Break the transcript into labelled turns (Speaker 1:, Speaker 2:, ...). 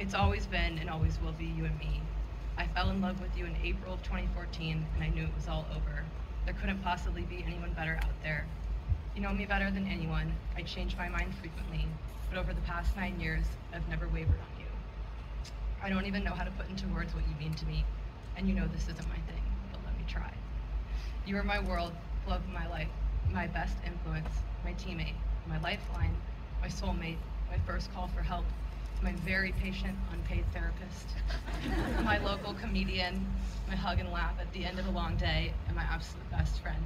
Speaker 1: It's always been and always will be you and me. I fell in love with you in April of 2014 and I knew it was all over. There couldn't possibly be anyone better out there. You know me better than anyone. I change my mind frequently, but over the past nine years, I've never wavered on you. I don't even know how to put into words what you mean to me, and you know this isn't my thing, but let me try. You are my world, love of my life, my best influence, my teammate, my lifeline, my soulmate, my first call for help, my very patient, unpaid therapist, my local comedian, my hug and laugh at the end of a long day, and my absolute best friend.